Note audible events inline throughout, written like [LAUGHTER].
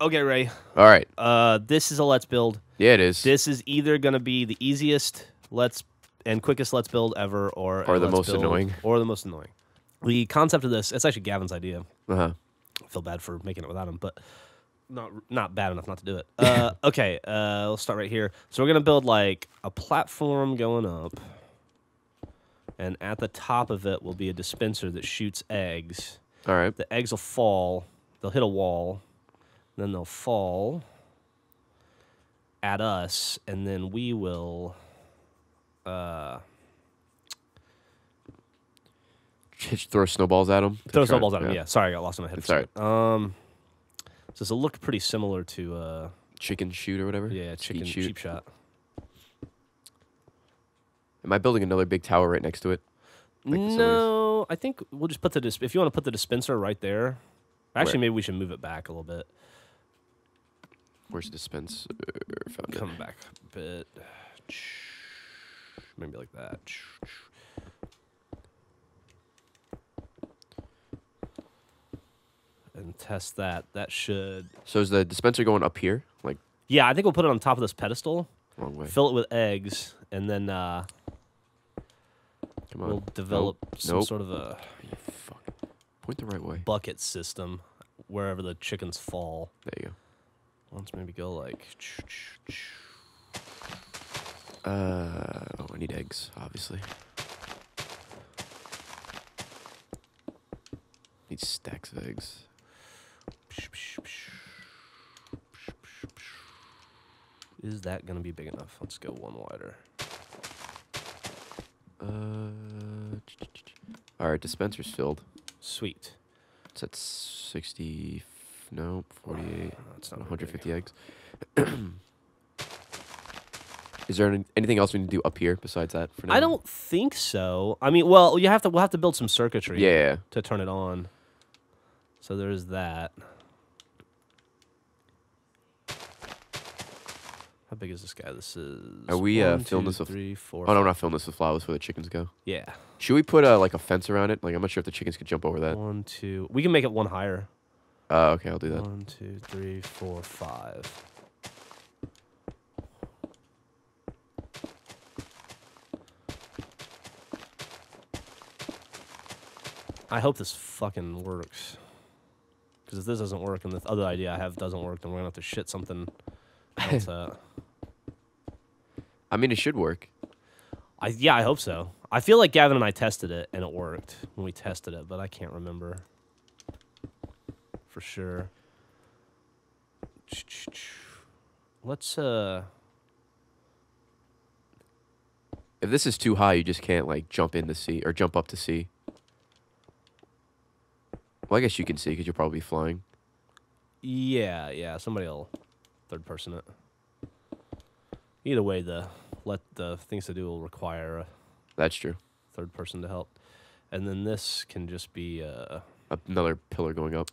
Okay, Ray. All right. Uh, this is a let's build. Yeah, it is. This is either gonna be the easiest let's and quickest let's build ever, or Or the most build- annoying. or the most annoying. The concept of this, it's actually Gavin's idea. uh-huh. I feel bad for making it without him, but not not bad enough not to do it. Uh, [LAUGHS] okay, uh, let's start right here. So we're gonna build like a platform going up, and at the top of it will be a dispenser that shoots eggs. All right. The eggs will fall. They'll hit a wall, then they'll fall at us, and then we will. Uh, Just throw snowballs at them. throw snowballs at him. Yeah. Sorry, I got lost in my head. It's for. Um, so this will look pretty similar to uh, Chicken shoot or whatever. yeah, chicken shoot. cheap shot. Am I building another big tower right next to it? Like no, I think we'll just put the dis- if you want to put the dispenser right there. Actually, Where? maybe we should move it back a little bit. Where's the dispenser? Found it. Come back a bit. Maybe like that. And test that. That should. So is the dispenser going up here? Like Yeah, I think we'll put it on top of this pedestal. wrong way. Fill it with eggs, and then uh, Come on. we'll develop some Nope. sort of a fuck. Point the right way. bucket system wherever the chickens fall. There you Let's maybe go like. Uh oh, I need eggs, obviously. Need stacks of eggs. Is that gonna be big enough? Let's go one wider. Uh. [TSK] All right, dispenser's filled. Sweet. It's at sixty. No, forty-eight. Oh, That's not 150 eggs. [CLEARS THROAT] Is there any, anything else we need to do up here besides that for now? I don't think so. I mean, well, you have to. We'll have to build some circuitry. Yeah, yeah. To turn it on. So there's that. How big is this guy? This is. Are we, uh, one, filling two, this with- three, four, Oh no, I'm five. not filling this with flowers where the chickens go. Yeah. Should we put uh, like a fence around it? Like I'm not sure if the chickens could jump over that. One, two. We can make it one higher. Uh, okay, I'll do that. One, two, three, four, five. I hope this fucking works. Because if this doesn't work and the other idea I have doesn't work, then we're gonna have to shit something else out. [LAUGHS] I mean, it should work. I yeah, I hope so. I feel like Gavin and I tested it and it worked when we tested it, but I can't remember for sure. Let's uh If this is too high, you just can't like jump in to see or jump up to see. Well, I guess you can see because you'll probably be flying. yeah, yeah, somebody'll third person it. Either way the let the things to do will require a That's true. third person to help. And then this can just be uh Another pillar going up.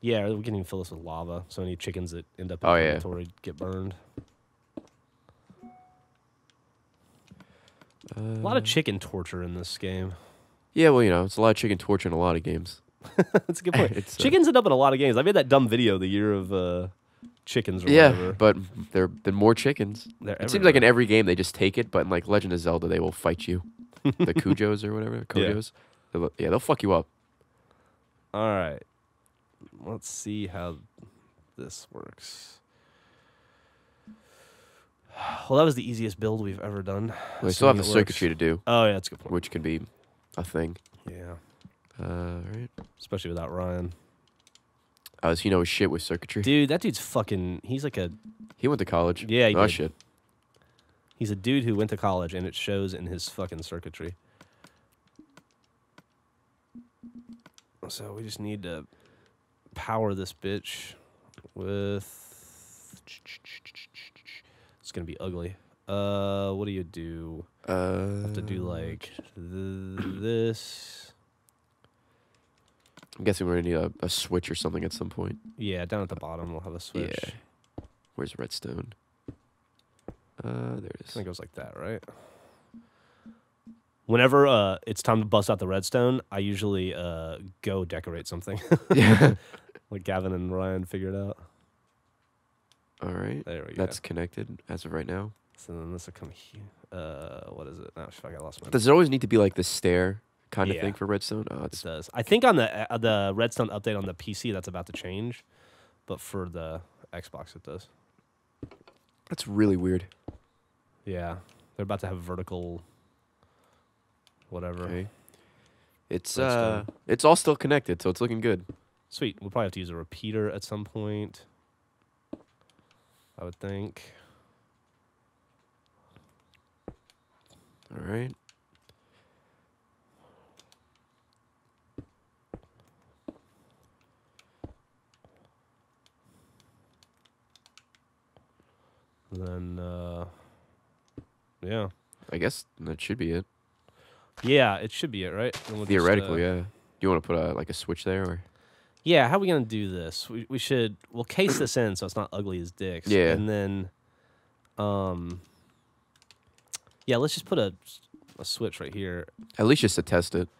Yeah, we can even fill this with lava. So any chickens that end up in Oh, yeah. get burned. Uh, A lot of chicken torture in this game. Yeah, well, you know, it's a lot of chicken torture in a lot of games. [LAUGHS] That's a good point. [LAUGHS] It's, uh, Chickens end up in a lot of games. I made that dumb video the year of uh, chickens or Yeah, whatever. but there have been more chickens. They're It seems like in every game they just take it, but in like Legend of Zelda they will fight you. the [LAUGHS] Kujos or whatever, Kojos. They'll- Yeah, they'll fuck you up. All right. Let's see how this works. [SIGHS] Well, that was the easiest build we've ever done. We still have the circuitry to do, Oh, yeah, that's a good point. which can be a thing. Yeah, Uh, right. especially without Ryan. Uh, does he know his shit with circuitry? Dude, that dude's fucking. He's like a. He went to college. Yeah, he oh did. shit. He's a dude who went to college, and it shows in his fucking circuitry. So we just need to power this bitch with. It's gonna be ugly. Uh, what do you do? Uh, Have to do like th- this. I'm guessing we're gonna need a, a switch or something at some point. Yeah, down at the bottom we'll have a switch. Yeah. Where's redstone? Uh, there it is. I think it goes like that, right? Whenever uh, it's time to bust out the redstone, I usually uh, go decorate something. [LAUGHS] [LAUGHS] [LAUGHS] yeah. Like Gavin and Ryan figured out. All right. There we go. That's connected as of right now. so then this will come here. Uh, what is it? Oh, fuck, I lost my. Does it always need to be like the stair kind of Yeah. thing for redstone? Oh, It does. I think on the uh, the Redstone update on the PC that's about to change, but for the Xbox it does. that's really weird. Yeah, they're about to have vertical. Whatever. Okay. It's Redstone. uh, it's all still connected, so it's looking good. Sweet. We'll probably have to use a repeater at some point. I would think. All right. Then, uh, yeah, I guess that should be it. yeah, it should be it, right? We'll just, Theoretically, uh, yeah. Do you want to put a like a switch there, or Yeah, how are we gonna do this? We we should we'll case this in so it's not ugly as dicks. Yeah. And then um Yeah, let's just put a a switch right here. at least just to test it?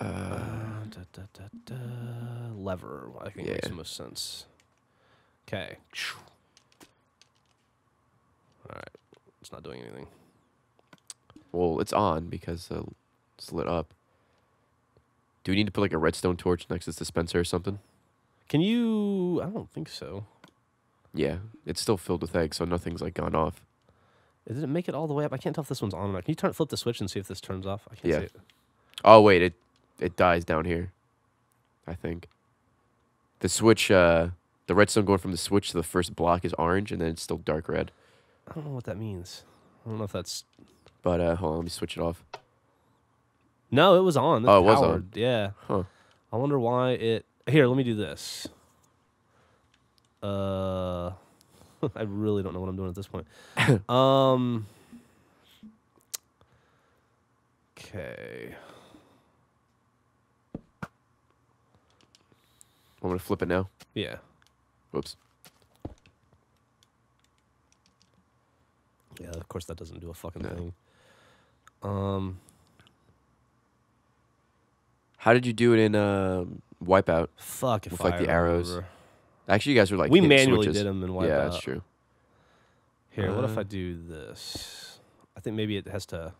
Uh, Uh, da, da, da, da, lever, I think makes the most sense. Okay. Alright. It's not doing anything. well, it's on because uh, it's lit up. Do we need to put like a redstone torch next to this dispenser or something? Can you I don't think so. Yeah, it's still filled with eggs, so nothing's like gone off. Did it make it all the way up? I can't tell if this one's on or not. Can you turn flip the switch and see if this turns off? I can't Yeah. see it. Oh wait, it it dies down here. I think. The switch, uh, the redstone going from the switch to the first block is orange, and then it's still dark red. I don't know what that means. I don't know if that's But uh, hold on, let me switch it off. No, it was on. Oh, it was on. Yeah. Huh. I wonder why it. Here, let me do this. Uh, [LAUGHS] I really don't know what I'm doing at this point. [LAUGHS] um. Okay. I'm gonna flip it now. Yeah. Whoops. Yeah. Of course, that doesn't do a fucking No. thing. Um. How did you do it in um, Wipeout? Fuck if With, I like, the arrows. remember. Actually, you guys were like we manually switches. did them in Wipeout. Yeah, that's true. Here, what if Uh, I do this? I think maybe it has to.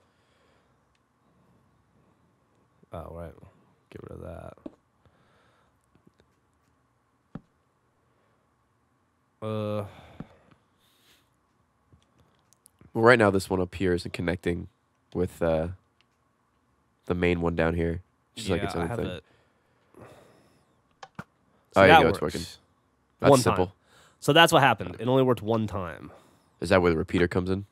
Oh, right. Get rid of that. Uh, Well, right now this one up here isn't connecting with uh, the main one down here. Just yeah, like its I own have thing. it. Oh, So that go, it's working. That's one simple. time. So that's what happened. It only worked one time. Is that where the repeater comes in?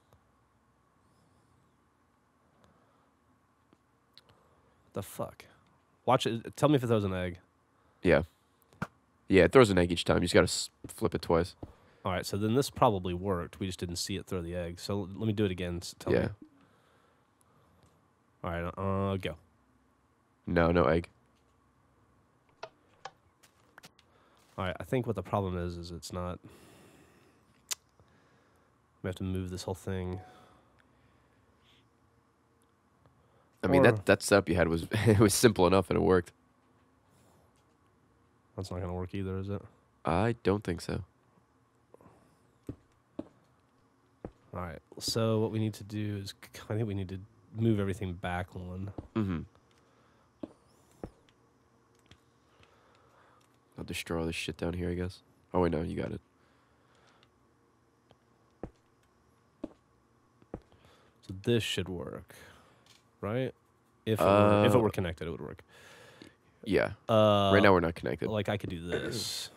The fuck? Watch it. Tell me if it throws an egg. Yeah. Yeah, it throws an egg each time. You just gotta flip it twice. All right. So then this probably worked. We just didn't see it throw the egg. So let me do it again. s- Tell yeah. me. All right. Uh, go. No, no egg. All right. I think what the problem is is it's not. We have to move this whole thing. I mean Or- that that setup you had was [LAUGHS] it was simple enough and it worked. That's not gonna work either, is it? I don't think so. All right. So what we need to do is, I think we need to move everything back one. Mm-hmm. I'll destroy all this shit down here, I guess. Oh wait, no, you got it. So this should work, right? If it were, if it Uh, were connected, it would work. Yeah. Uh, right now we're not connected. like I could do this,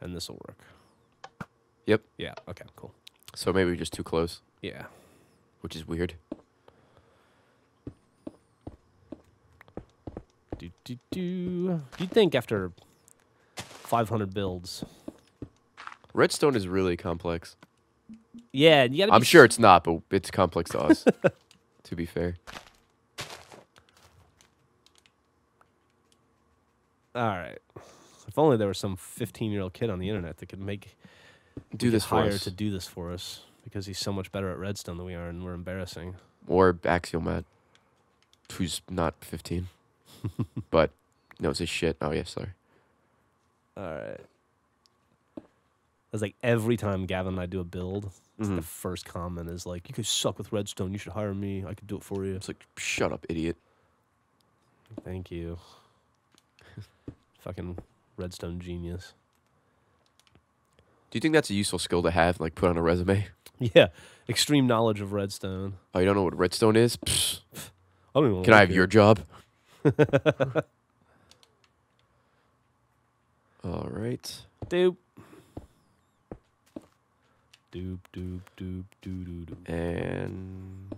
and this will work. Yep. Yeah. Okay. Cool. So maybe we're just too close, Yeah. which is weird. Do do do. You'd think after 500 builds. Redstone is really complex. Yeah, you gotta. I'm sure it's not, but it's complex to us. [LAUGHS] to be fair. All right. If only there was some 15 year old kid on the internet that could make Do this for hire us. to do this for us because he's so much better at Redstone than we are, and we're embarrassing. or Axiomat, who's not 15, [LAUGHS] but no, it's a shit. Oh yeah, sorry. All right. It's like every time Gavin and I do a build, Mhm. the first comment is like, "You guys suck with redstone. You should hire me. I could do it for you." It's like, shut up, idiot. Thank you. [LAUGHS] Fucking redstone genius. Do you think that's a useful skill to have, like put on a resume? [LAUGHS] Yeah, extreme knowledge of redstone. Oh, you don't know what redstone is? Pfft. I don't even Can I have here. your job? [LAUGHS] All right. doop? Doop doop doop doop doop doop. And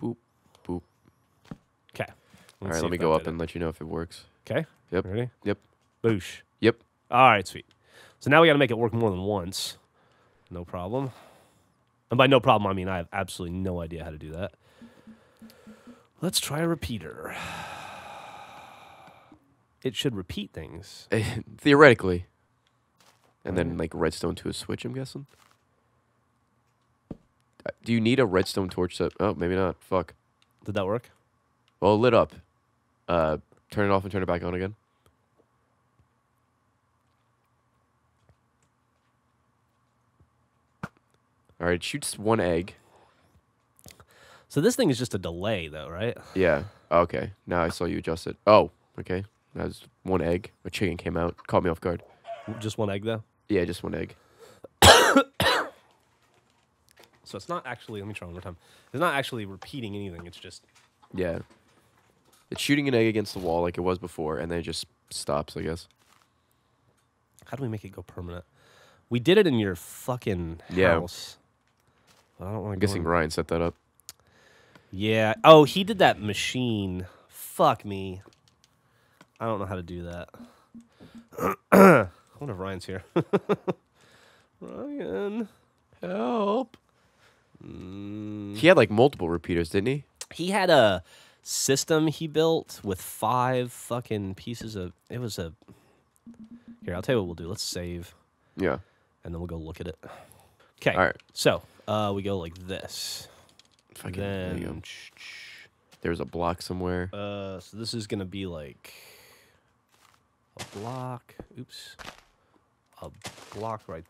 boop, boop. Okay. All right, let me go up and let you know if it works. Okay. Yep. Ready? Yep. Boosh. Yep. All right, sweet. So now we got to make it work more than once. No problem. And by no problem, I mean I have absolutely no idea how to do that. Let's try a repeater. It should repeat things. Theoretically. And then like redstone to a switch, I'm guessing. Uh, Do you need a redstone torch to Oh, maybe not. Fuck. Did that work? Well, it lit up. Uh turn it off and turn it back on again. All right, shoots one egg. So this thing is just a delay, though, right? Yeah. Okay. Now I saw you adjust it. Oh, okay. That was one egg. A chicken came out. Caught me off guard. Just one egg, though. Yeah, just one egg. [COUGHS] So it's not actually. Let me try one more time. It's not actually repeating anything. It's just. Yeah. It's shooting an egg against the wall like it was before, and then it just stops, I guess. How do we make it go permanent? We did it in your fucking Yeah. house. But I don't want to. I'm guessing Ryan set that up. Yeah. Oh, he did that machine. Fuck me. I don't know how to do that. I wonder if Ryan's here. [LAUGHS] Ryan. Help. Mm. He had like multiple repeaters, didn't he? He had a system he built with five fucking pieces of. It was a. Here, I'll tell you what we'll do. Let's save, Yeah. and then we'll go look at it. Okay. All right. So, uh, we go like this. Fucking, there you go. then, There's a block somewhere. uh, so this is gonna be like a block. Oops. A block right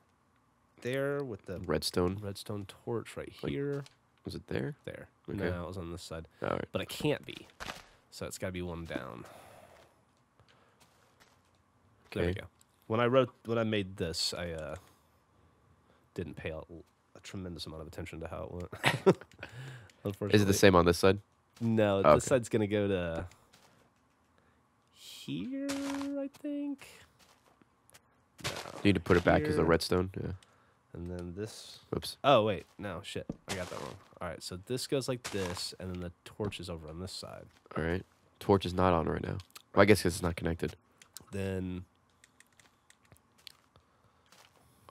there with the Redstone. redstone torch right Like- here. Was it there? There. Okay. No, it was on this side. All right. but it can't be. So it's got to be one down. There we go. When I wrote, when I made this, I uh, didn't pay tremendous amount of attention to how it went. Unfortunately, [LAUGHS] [LAUGHS] Is it the same on this side? No, oh, Okay. this side's gonna go to here, I think. No. You need to put it back as a redstone. Yeah. And then this. Oops. Oh wait, no shit, I got that wrong. All right, so this goes like this, and then the torch is over on this side. All right. Torch is not on right now. Well, I guess 'cause it's not connected. Then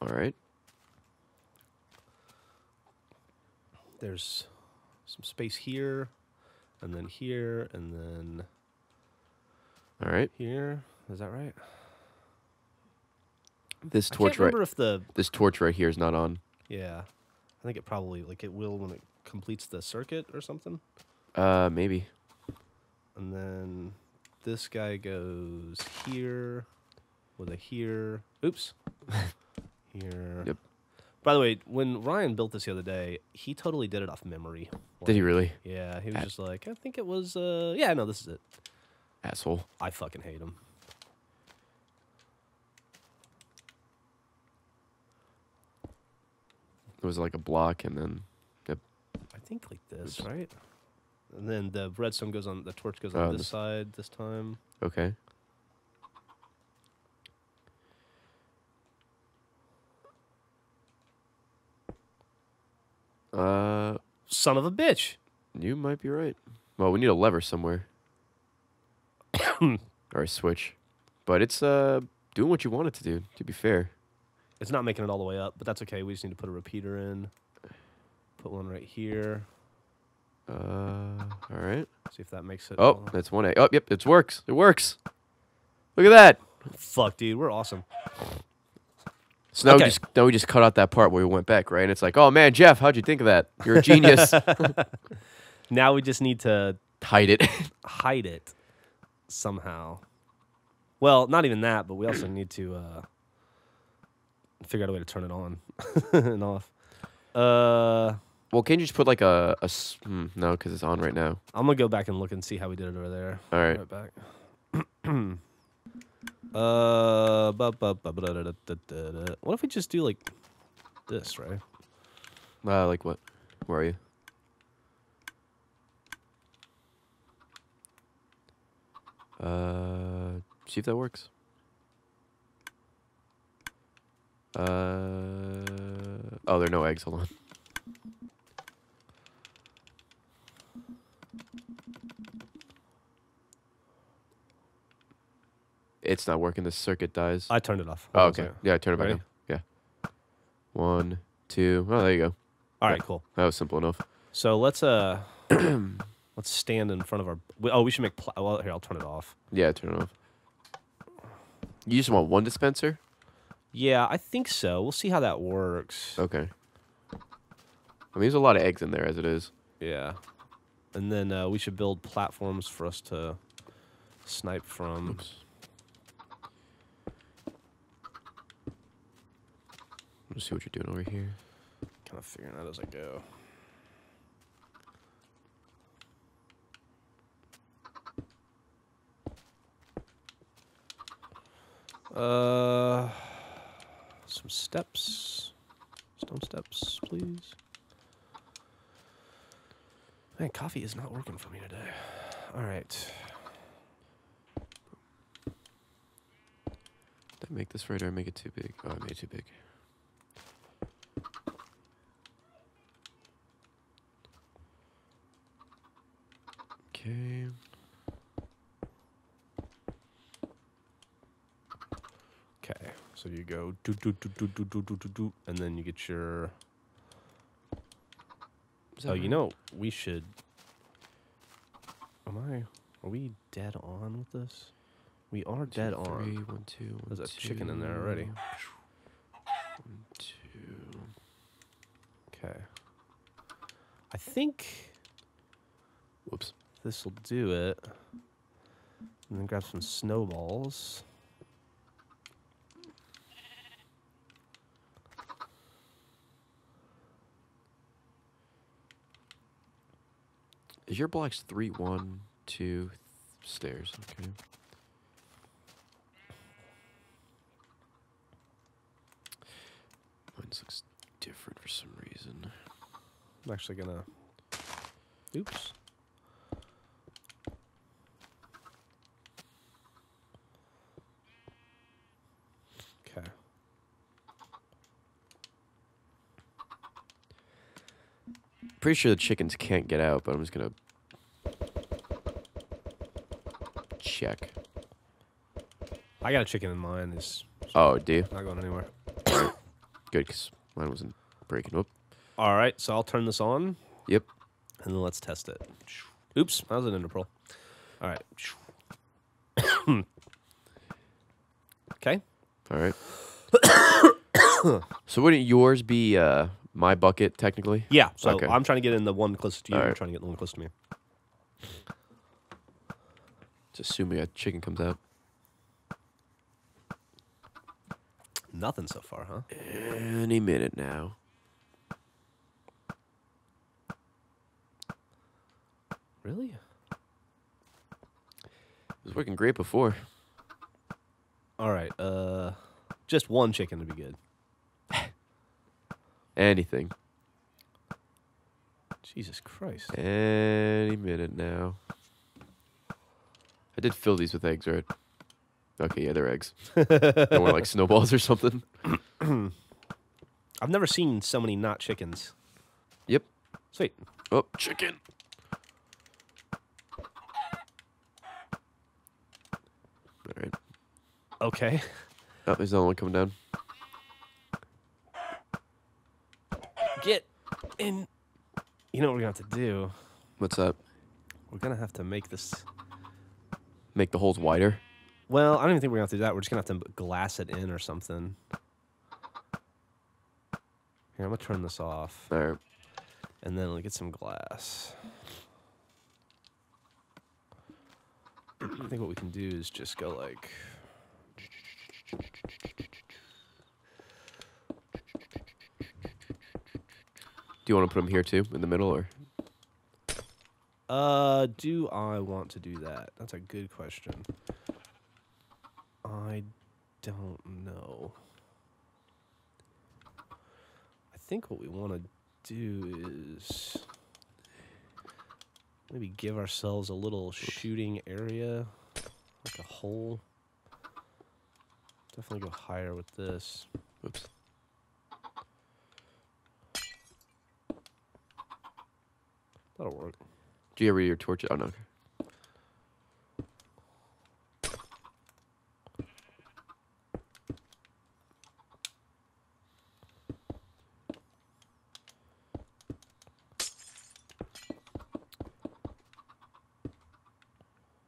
All right. There's some space here, and then here, and then All right. here. Is that right? This I torch can't right. if the This torch right here is not on. yeah. I think it probably like it will when it completes the circuit or something. Uh, maybe. And then this guy goes here with a here. Oops. [LAUGHS] here. Yep. By the way, when Ryan built this the other day, he totally did it off memory. Did he really? Yeah, he was just like, I think it was uh yeah, no, this is it. Asshole. I fucking hate him. It was like a block, and then I think like this, right? And then the redstone goes on the torch goes on Oh, this this- side this time. okay. Uh, Son of a bitch. you might be right. Well, we need a lever somewhere, [COUGHS] or a switch, but it's uh doing what you want it to do. To be fair. It's not making it all the way up, but that's okay. We just need to put a repeater in. Put one right here. Uh, all right. See if that makes it. Oh, all- that's one A. Oh, yep, it works. It works. Look at that. fuck, dude, we're awesome. So now Okay. we just now we just cut out that part where we went back, right? And it's like, oh man, Geoff, how'd you think of that? You're a genius. [LAUGHS] [LAUGHS] Now we just need to Hide it. hide it somehow. Well, not even that, but we also need to uh figure out a way to turn it on [LAUGHS] and off. Uh, Well, can you just put like a, a hmm, no, because it's on right now. I'm gonna go back and look and see how we did it over there. All right. Right back. [CLEARS THROAT] uh, what if we just do like this, right? Uh, like what? Where are you? Uh, see if that works. Uh, oh, there are no eggs. Hold on. It's not working. The circuit dies. I turned it off. oh, Hold on a okay. Yeah, turn it back Ready? on. Yeah. One, two. Oh, there you go. All Yeah. right, cool. That was simple enough. So let's uh, [CLEARS THROAT] let's stand in front of our. we- Oh, we should make. Pl- well, here I'll turn it off. Yeah, turn it off. You just want one dispenser? Yeah, I think so. We'll see how that works. Okay. I mean, there's a lot of eggs in there as it is. Yeah, and then uh, we should build platforms for us to snipe from. Oops. Let's see what you're doing over here. Kind of figuring out as I go. Uh, some steps, stone steps, please. Man, coffee is not working for me today. All right. Did I make this right or I make it too big? Oh, I made it too big. Okay. Okay, so you go do do do do do do do do do, and then you get your. Oh, you know we should. Am I? Are we dead on with this? We are Two, dead on. three, one, two, one, There's a chicken in there already. One, two. Okay. I think Whoops. This will do it. And then grab some snowballs. Is your blocks three, one, two th- stairs? Okay. Mine looks different for some reason. I'm actually gonna. Oops. Okay. Pretty sure the chickens can't get out, but I'm just gonna check. I got a chicken in mine. It's Oh, do you? not going anywhere. Good, because mine wasn't breaking. up. All right, so I'll turn this on. Yep. And then let's test it. Oops, that was an ender pearl. All right. [COUGHS] okay. All right. [COUGHS] so wouldn't yours be uh, my bucket technically? Yeah. So Okay. I'm trying to get in the one closest to you. All right. trying to get the one close to me. Just assuming a chicken comes out. Nothing so far, huh? Any minute now. Really? It was working great before. All right. Uh, just one chicken would be good. Anything. Jesus Christ. Any minute now. I did fill these with eggs, right? Okay, yeah, they're eggs. [LAUGHS] they want like snowballs or something. [CLEARS THROAT] I've never seen so many not chickens. Yep. Sweet. Oh, chicken. All right. Okay. Oh, there's another one coming down. Get in. You know what we're gonna have to do? What's up? We're gonna have to make this. Make the holes wider. Well, I don't even think we're gonna have to do that. We're just gonna have to glass it in or something. Here, I'm gonna turn this off, All right. and then we'll get some glass. I think what we can do is just go like. You want to put them here too, in the middle, or Uh, do I want to do that? That's a good question. I don't know. I think what we want to do is maybe give ourselves a little shooting area, like a hole. Definitely go higher with this. oops. That'll work. Do you ever your torch? Oh no.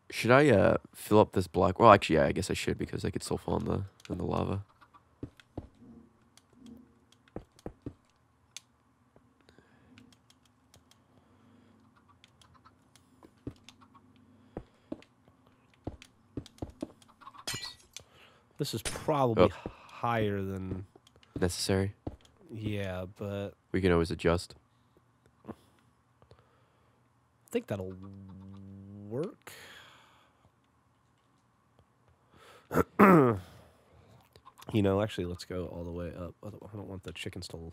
Should I uh fill up this block? Well, actually, yeah, I guess I should because I could still fall in the in the lava. This is probably Oh. higher than Necessary. yeah, but We can always adjust. I think that'll work. [CLEARS THROAT] you know, actually, let's go all the way up. I don't, I don't want the chickens to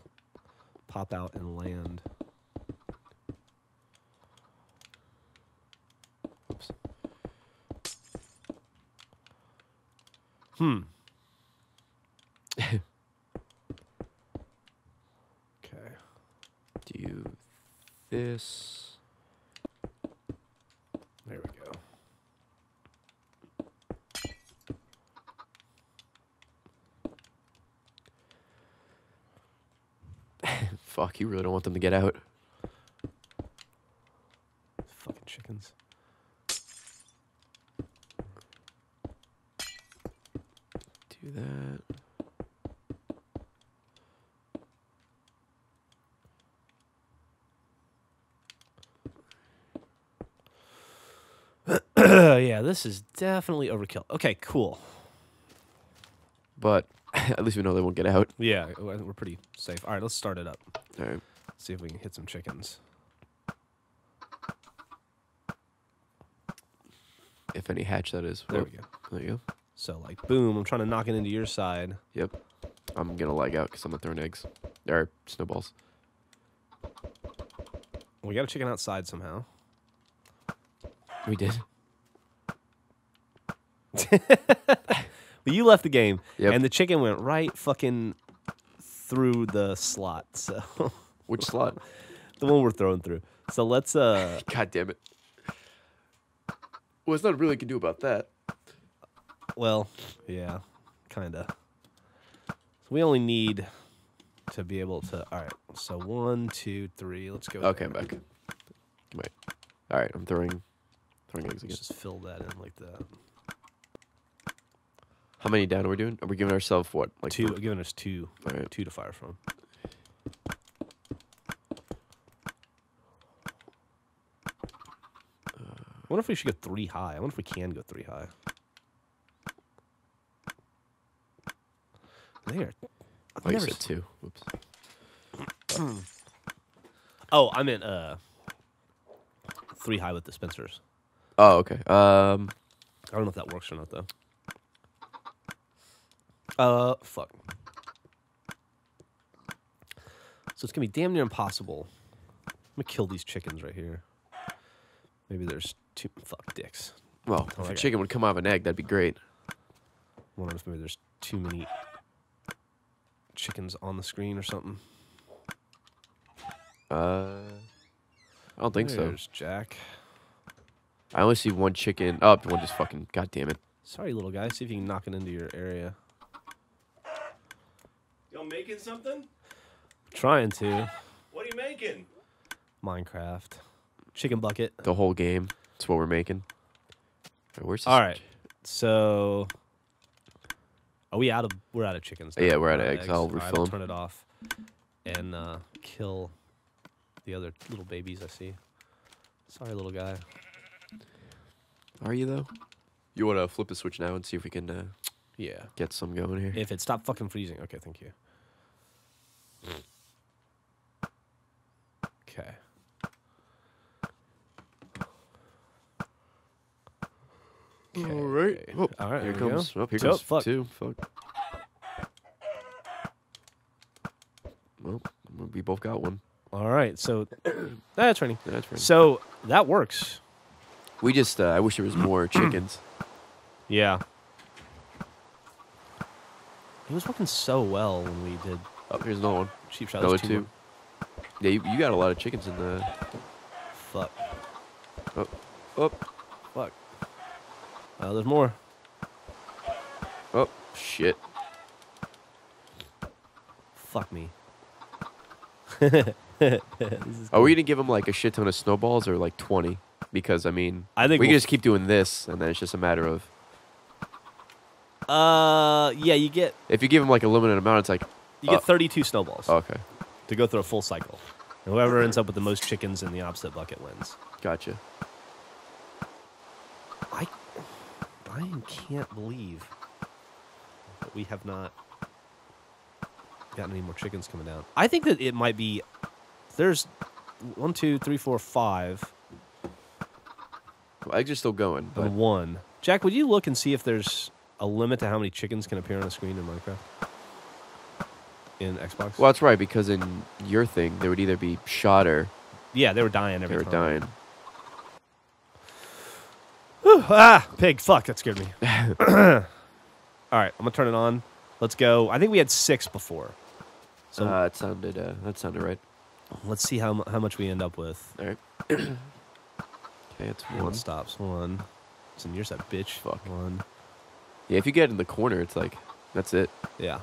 pop out and land. Hmm. okay. Do this. There we go. [LAUGHS] Fuck, you really don't want them to get out. Fucking chickens. Do that. yeah, this is definitely overkill. Okay, cool. But [LAUGHS] at least we know they won't get out. Yeah, we're pretty safe. All right, let's start it up. All right. See if we can hit some chickens. If any hatch, that is. There Whoop, we go. There you go. So like, boom! I'm trying to knock it into your side. Yep. I'm gonna lag out because I'm not throwing eggs. Or snowballs. We got a chicken outside somehow. We did. [LAUGHS] But you left the game, Yep. and the chicken went right fucking through the slot. So [LAUGHS] Which slot? the one we're throwing through. So let's uh, [LAUGHS] God damn it. Well, it's not really you can do about that. well, yeah, kinda. So we only need to be able to. All right. So one, two, three. Let's go. Okay, I'm back. Wait. All right, I'm throwing, throwing eggs again. Just fill that in like that. How many down are we doing? Are we giving ourselves what? Like two, four- giving us two, All right. two to fire from. I wonder if we should go three high. I wonder if we can go three high. There. Oh, you said two. Whoops. Oh, I meant uh, three high with dispensers. Oh, okay. Um, I don't know if that works or not though. Uh, fuck. So it's gonna be damn near impossible. I'm gonna kill these chickens right here. Maybe there's two. Fuck dicks. well, Oh, if I a chicken would come out of an egg, that'd be great. I wonder if maybe there's too many chickens on the screen or something. Uh, I don't think so. There's Jack. I only see one chicken. Oh, one just fucking. God damn it. Sorry, little guy. See if you can knock it into your area. Y'all making something? Trying to. What are you making? Minecraft. Chicken bucket. The whole game. That's what we're making. Alright, where's this? All right. So, are we out of? We're out of chickens. Yeah, we're out of We're eggs. I'll All right, refill 'em. turn it off and uh, kill the other little babies I see. Sorry, little guy. Are you though? You want to flip the switch now and see if we can uh, Yeah. get some going here? If it stopped fucking freezing. Okay, thank you. Okay. All right. Oh, All right, Here we go. comes. Oh, here Oh, comes fuck. two. Fuck. Well, we both got one. All right. So [COUGHS] that's training. That's right. So that works. We just. Uh, I wish there was more [COUGHS] chickens. Yeah. It was working so well when we did Oh, here's another one. cheap shot. Another two. Yeah, you, you got a lot of chickens in the. Fuck. Oh, oh, Fuck. Oh, there's more. oh, shit. Fuck me. [LAUGHS] Are we gonna give him like a shit ton of snowballs or like twenty? Because I mean, I think we can we'll- just keep doing this, and then it's just a matter of Uh, yeah, you get if you give him like a limited amount, it's like you get Uh, 32 snowballs okay, to go through a full cycle. And whoever ends up with the most chickens in the opposite bucket wins. gotcha. I I can't believe that we have not gotten any more chickens coming down. I think that it might be there's one, two, three, four, five, Well, eggs are still going, but and one. Jack, would you look and see if there's a limit to how many chickens can appear on a screen in Minecraft? In Xbox? well, that's right because in your thing there would either be shot or Yeah, they were dying they were time. dying. ah, pig! Fuck, that scared me. [COUGHS] [COUGHS] All right, I'm gonna turn it on. Let's go. I think we had six before, so uh, it sounded uh, that sounded right. let's see how how much we end up with. All right. [COUGHS] okay, it's One one. stops. One. Some yours that bitch. Fuck. One. Yeah, if you get in the corner, it's like that's it. Yeah.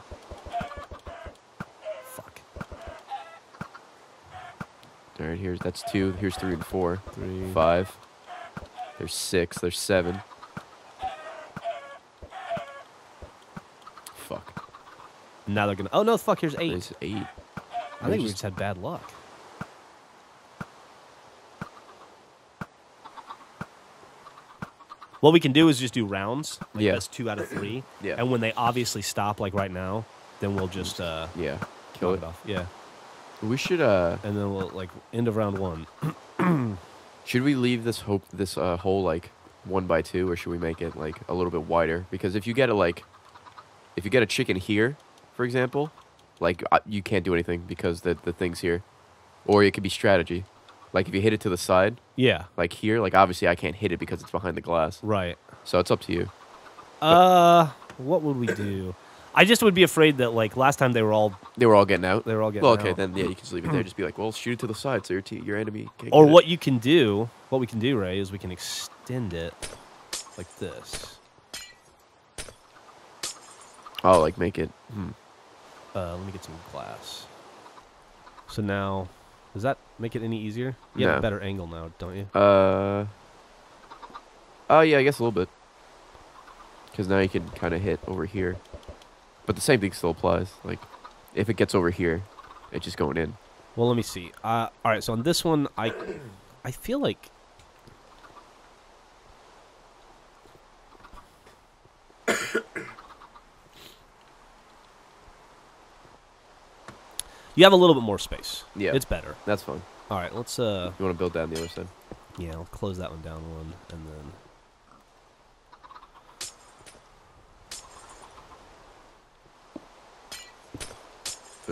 All right, here's that's two. Here's three and four. Three. Five. There's six. There's seven. Fuck. Now they're gonna. Oh no! Fuck. Here's eight. There's eight. I think we just- had bad luck. What we can do is just do rounds. Like Yeah. That's two out of three. Yeah. And when they obviously stop, like right now, then we'll just uh, Yeah. Kill it. off. Yeah. We should uh And then we'll like end of round one. [CLEARS THROAT] should we leave this hope this uh hole like one by two or should we make it like a little bit wider? Because if you get it like if you get a chicken here, for example, like uh, you can't do anything because the the thing's here. Or it could be strategy. Like if you hit it to the side, Yeah. like here, like obviously I can't hit it because it's behind the glass. Right. So it's up to you. Uh, what would we do? I just would be afraid that like last time they were all They were all getting out. they were all getting out. well, okay, out. then yeah, you can just leave it there. Just be like, well, shoot it to the side so your te- your enemy can't. Or get it. what you can do, what we can do, Ray, is we can extend it like this. Oh, like make it. Hmm. Uh, let me get some glass. So now, does that make it any easier? You have a better angle now, don't you? Uh. Oh yeah, I guess a little bit. Because now you can kind of hit over here, but the same thing still applies. Like, if it gets over here, it's just going in. Well, let me see. Uh, all right. So on this one, I, I feel like. [COUGHS] You have a little bit more space. Yeah. It's better. That's fine. All right, let's uh You want to build that on the other side? yeah, I'll close that one down one and then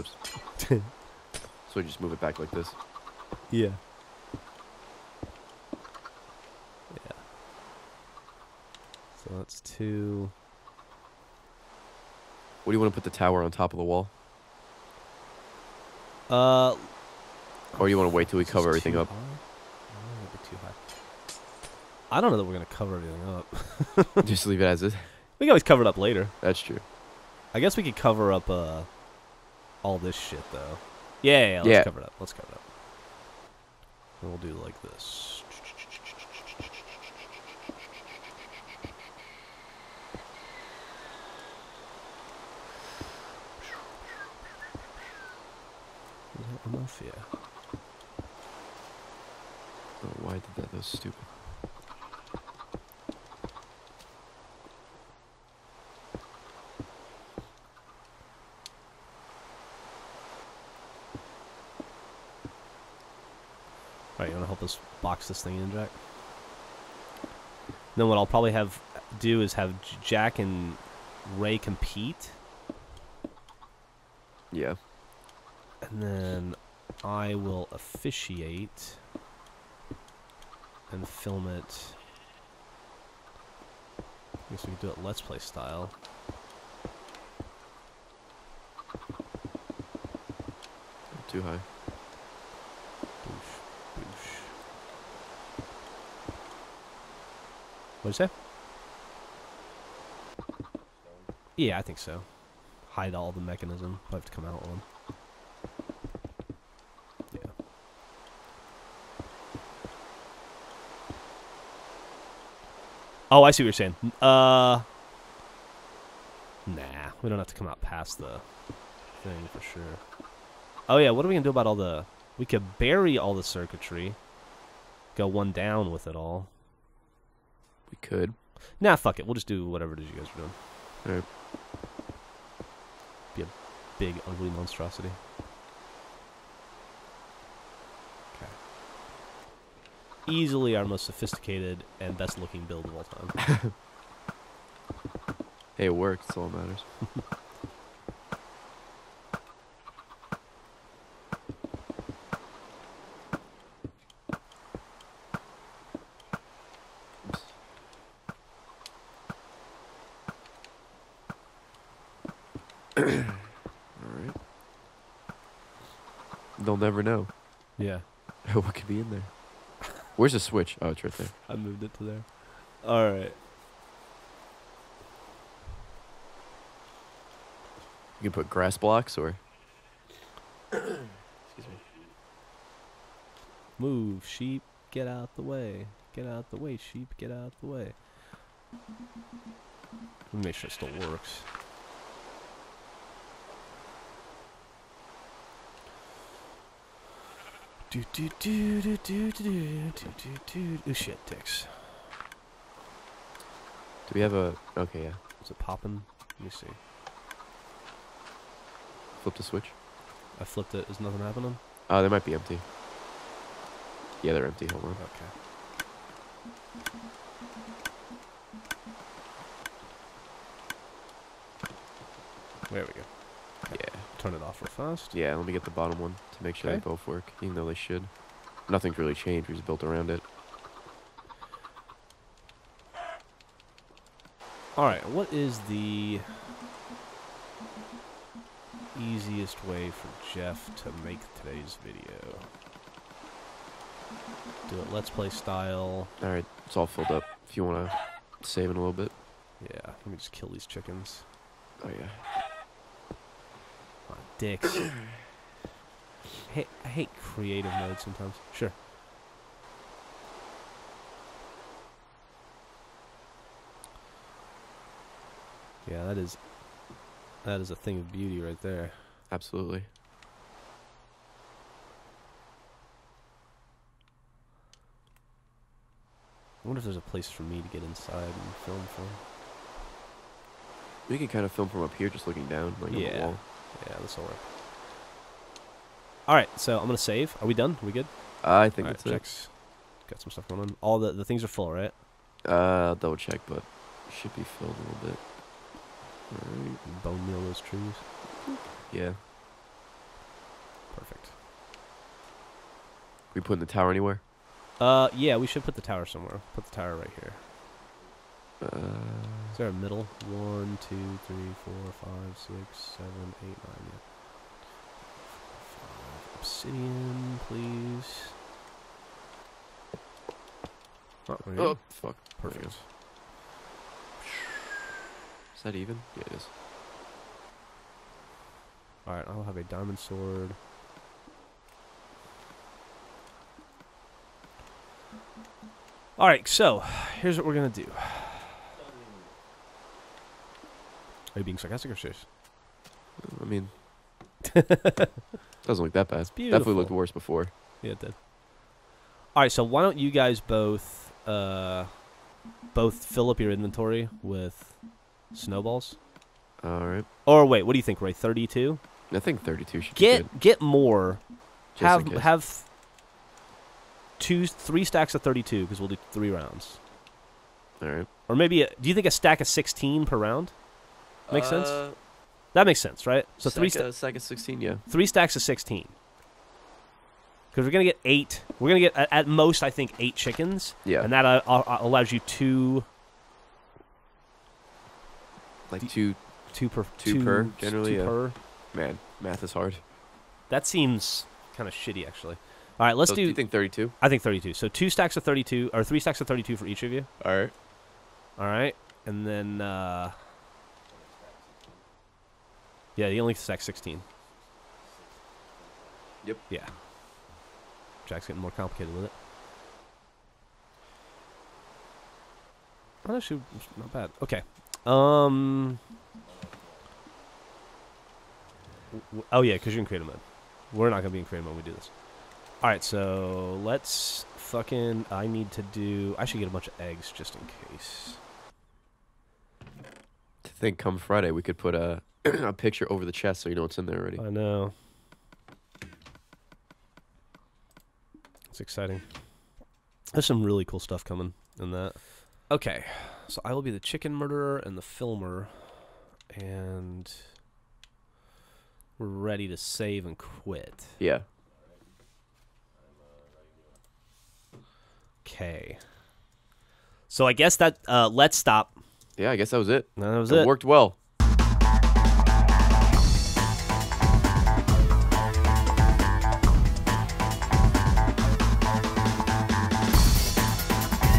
[LAUGHS] So we just move it back like this. Yeah. Yeah. So that's two. What do you want to put the tower on top of the wall, Uh or you want to wait till we cover everything up? high? That'd be too high. I don't know that we're gonna cover everything up. [LAUGHS] just leave it as is. [LAUGHS] We can always cover it up later. That's true. I guess we could cover up uh all this shit though. Yeah, yeah, yeah let's Yeah. cover it up. Let's cover it up. And we'll do like this. Is that enough? Yeah. Oh, why did that? That was stupid. Box this thing in, Jack. Then what I'll probably have do is have Jack and Ray compete, Yeah. and then I will officiate and film it. I guess we could do it Let's Play style. Too high. Boosh, boosh. What'd you say? Yeah, I think so. Hide all the mechanism. Probably have to come out one. Yeah. Oh, I see what you're saying. Uh. Nah, we don't have to come out past the thing for sure. Oh yeah, what are we gonna do about all the? We could bury all the circuitry. Go one down with it all. We could. Nah, fuck it. We'll just do whatever it is you guys are doing. Alright. Be a big, ugly monstrosity. Okay. Easily our most sophisticated and best looking build of all time. [LAUGHS] Hey, it worked. That's all that matters. [LAUGHS] Oops. Alright. They'll never know yeah. [LAUGHS] what could be in there. Where's the switch? Oh, it's right there. I moved it to there. Alright. You can put grass blocks or. [COUGHS] Excuse me. Move, sheep. Get out the way. Get out the way, sheep. Get out the way. Let me make sure it still works. Do do do do do do do do do do. Shit, dicks. Do we have a. Okay, yeah. Is it popping? Let me see. Flip the switch. I flipped it. Is nothing happening? Oh, they might be empty. Yeah, they're empty. Hold on. Okay. There we go. Yeah. Turn it off real fast. Yeah, let me get the bottom one to make sure Okay. they both work, even though they should. Nothing's really changed. We just built around it. All right. What is the easiest way for Geoff to make today's video? Do it Let's Play style. All right, it's all filled up. If you want to save in a little bit. Yeah. Let me just kill these chickens. Oh yeah. Dicks. Hey, I hate creative mode sometimes. Sure. Yeah, that is that is a thing of beauty right there. Absolutely. I wonder if there's a place for me to get inside and film from. We can kind of film from up here, just looking down, like on the Yeah. wall. Yeah, this will work. All right, so I'm gonna save. Are we done? Are we good? I think All right, that's it. checks. Got some stuff going on. All the the things are full, right? Uh, I'll double check, but should be filled a little bit. Alright. Bone meal those trees. Yeah. Perfect. We putting the tower anywhere? Uh, yeah, we should put the tower somewhere. Put the tower right here. Uh, Is there a middle? One, two, three, four, five, six, seven, eight, nine. Yeah. Five. Obsidian, please. Oh, oh, fuck. perfect. Is that even? Yeah, it is. All right, I'll have a diamond sword. All right, so here's what we're gonna do. Are you being sarcastic or serious? I mean, [LAUGHS] doesn't look that bad. Definitely looked worse before. Yeah, it did. All right, so why don't you guys both, uh, both fill up your inventory with snowballs? All right. Or wait, what do you think, Ray? Thirty-two. I think 32 should be Get good. get more. Just have have. two, three stacks of 32 because we'll do three rounds. All right. Or maybe, a, do you think a stack of 16 per round? Makes sense? Uh, That makes sense, right? So three, sta- Second, second 16, yeah. three stacks of 16. Because we're going to get eight. We're going to get, at, at most, I think, eight chickens. Yeah. And that uh, uh, allows you two, like two, two per, Two per, generally, two yeah. per. man, math is hard. That seems kind of shitty, actually. All right, let's so do, do you think 32? I think 32. So two stacks of 32, or three stacks of 32 for each of you. All right. All right, and then uh, yeah, you only stack sixteen. Yep. Yeah. Jack's getting more complicated with it. Oh, actually, not bad. Okay. Um. Oh yeah, because you're in creative mode. We're not gonna be in creative mode when we do this. All right, so let's fucking. I need to do. I should get a bunch of eggs just in case. To think come Friday, we could put a, [CLEARS THROAT] a picture over the chest so you know what's in there already. I know. It's exciting. There's some really cool stuff coming in that. Okay, so I will be the chicken murderer and the filmer, and we're ready to save and quit. Yeah. Okay. So I guess that uh, let's stop. Yeah, I guess that was it. That was it it. worked well.